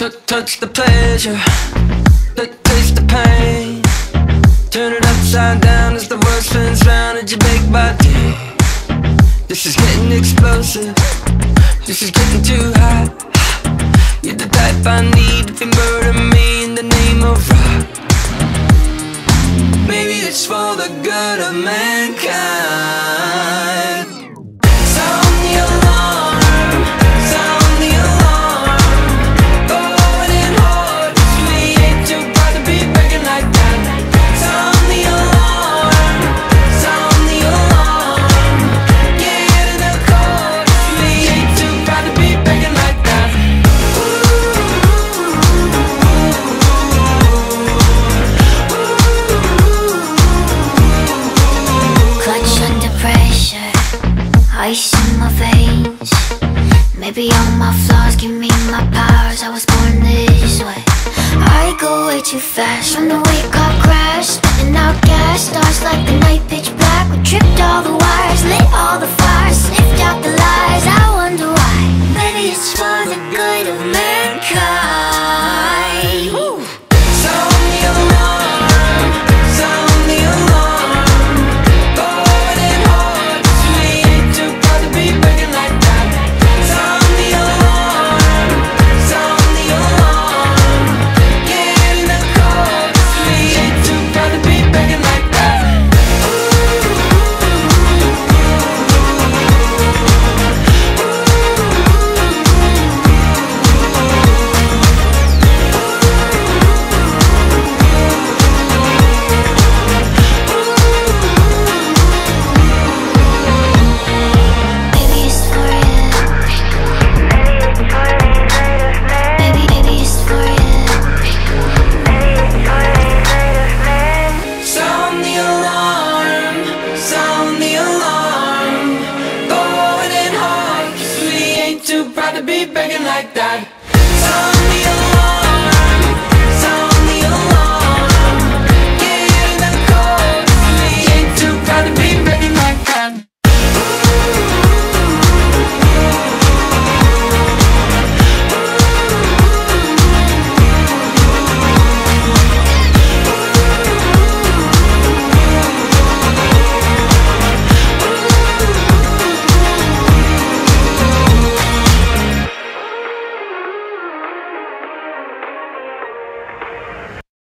Touch, the pleasure, taste the pain. Turn it upside down as the world spins round at your big body. This is getting explosive. This is getting too hot. You're the type I need if you murder me in the name of rock. Maybe it's for the good of mankind. My veins. Maybe all my flaws give me my powers. I was born this way. I go way too fast from the wake up crash. Spitting out gas, hard to be begging like that. Turn me along.